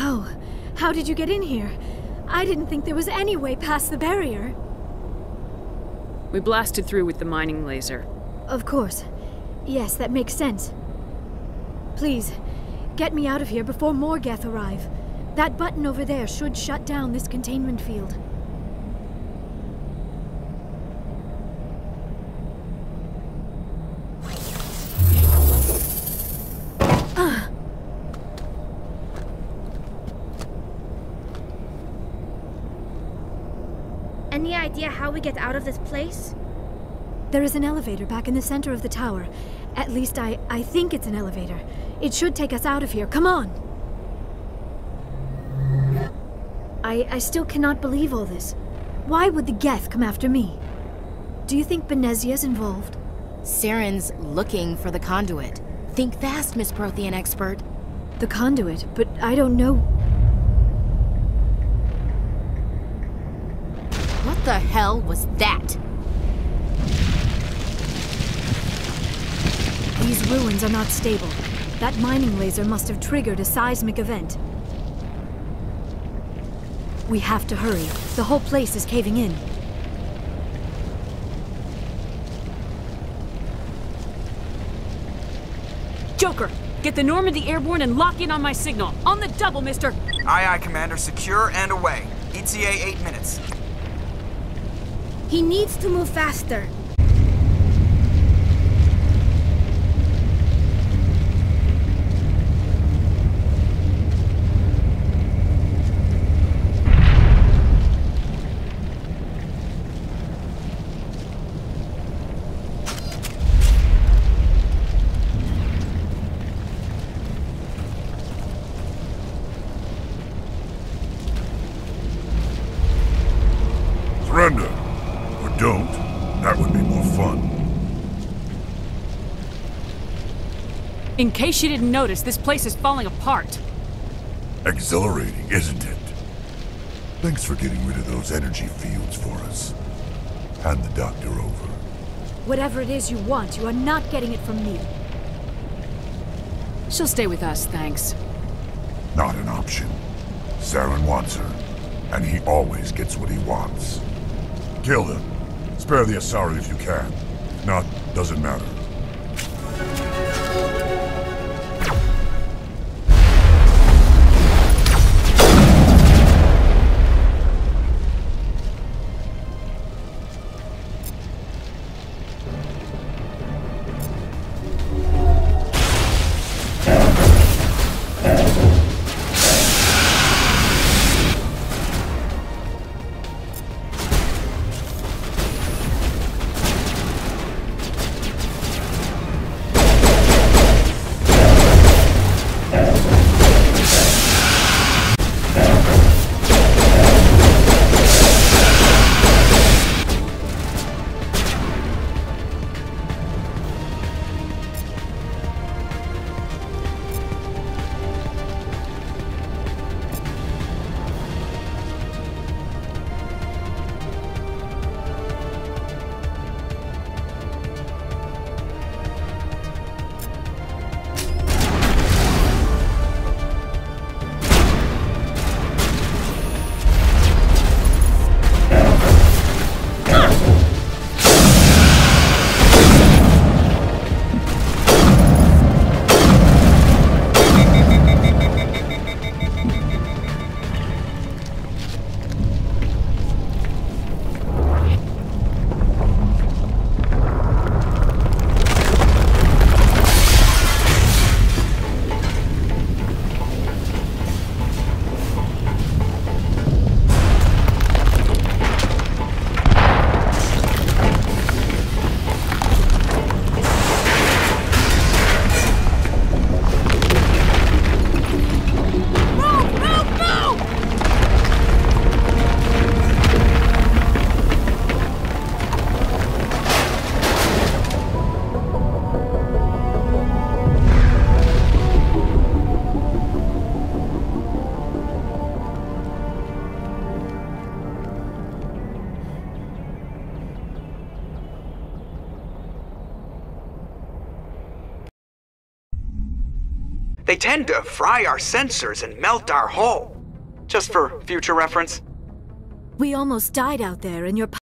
How? How did you get in here? I didn't think there was any way past the barrier. We blasted through with the mining laser. Of course. Yes, that makes sense. Please, get me out of here before more Geth arrive. That button over there should shut down this containment field. Any idea how we get out of this place? There is an elevator back in the center of the tower. At least I, I think it's an elevator. It should take us out of here. Come on! I, I still cannot believe all this. Why would the Geth come after me? Do you think Benezia's involved? Saren's looking for the conduit. Think fast, Miss Prothean expert. The conduit, but I don't know. What the hell was that? These ruins are not stable. That mining laser must have triggered a seismic event. We have to hurry. The whole place is caving in. Joker, get the Normandy airborne and lock in on my signal. On the double, mister! Aye, aye, Commander. Secure and away. ETA eight minutes. He needs to move faster. Surrender. Or don't. That would be more fun. In case you didn't notice, this place is falling apart. Exhilarating, isn't it? Thanks for getting rid of those energy fields for us. Hand the doctor over. Whatever it is you want, you are not getting it from me. She'll stay with us, thanks. Not an option. Saren wants her, and he always gets what he wants. Kill him. Spare the Asari if you can. Not, doesn't matter. They tend to fry our sensors and melt our hull. Just for future reference. We almost died out there, and your